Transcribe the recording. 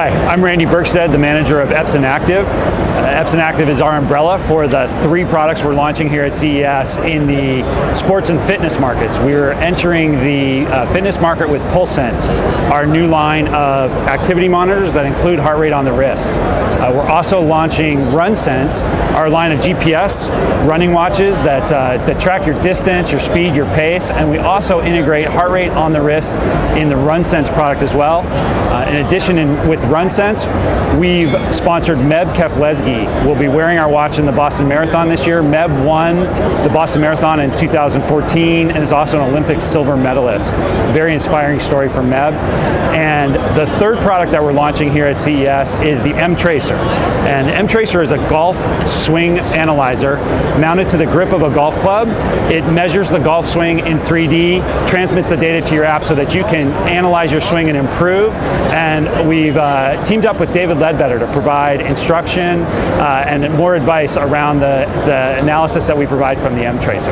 Hi, I'm Randy Berkstead, the manager of Epson Active. Uh, Epson Active is our umbrella for the three products we're launching here at CES in the sports and fitness markets. We're entering the uh, fitness market with Pulsense, our new line of activity monitors that include heart rate on the wrist. Uh, we're also launching RunSense, our line of GPS running watches that, uh, that track your distance, your speed, your pace, and we also integrate heart rate on the wrist in the RunSense product as well. Uh, in addition, in, with RunSense, we've sponsored Meb Keflezighi. Will be wearing our watch in the Boston Marathon this year. Meb won the Boston Marathon in 2014 and is also an Olympic silver medalist. Very inspiring story from Meb. And the third product that we're launching here at CES is the M Tracer. And M Tracer is a golf swing analyzer mounted to the grip of a golf club. It measures the golf swing in 3D, transmits the data to your app so that you can analyze your swing and improve. And we've uh, teamed up with David Leadbetter to provide instruction uh, and more advice around the, the analysis that we provide from the M Tracer.